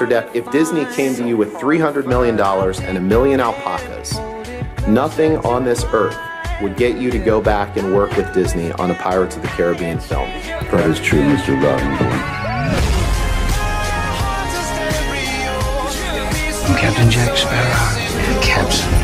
Mr. Depp, if Disney came to you with $300 million and a million alpacas, nothing on this earth would get you to go back and work with Disney on a Pirates of the Caribbean film. That is true, Mr. Robinson. I'm Captain Jack Sparrow. Captain.